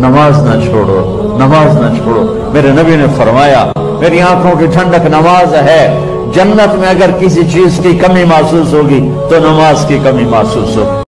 نماز نہ چھوڑو، نماز نہ چھوڑو۔ میرے نبی نے فرمایا، میری آنکھوں کی ٹھنڈک نماز ہے۔ جنت میں اگر کسی چیز کی کمی محسوس ہوگی تو نماز کی کمی محسوس ہوگی۔